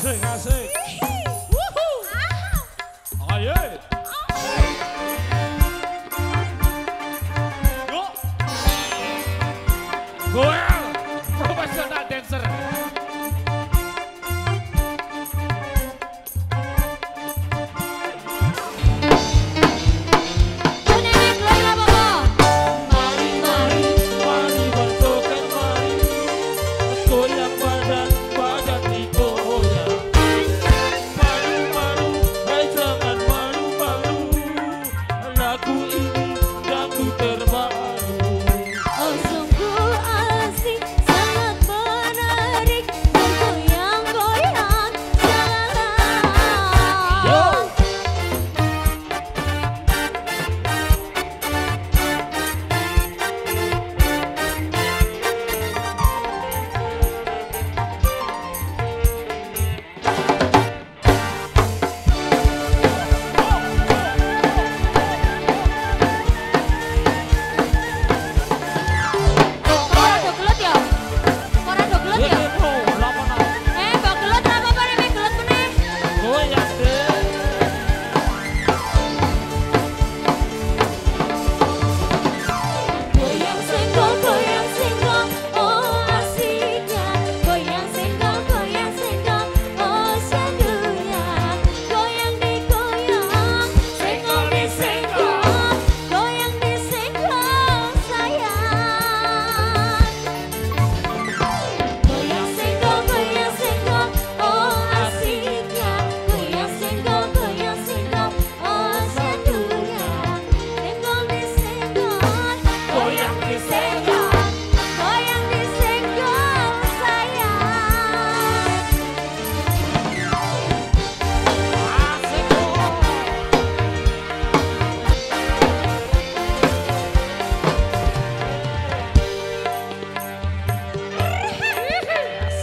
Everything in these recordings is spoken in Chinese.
谁啊谁？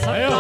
哎呀！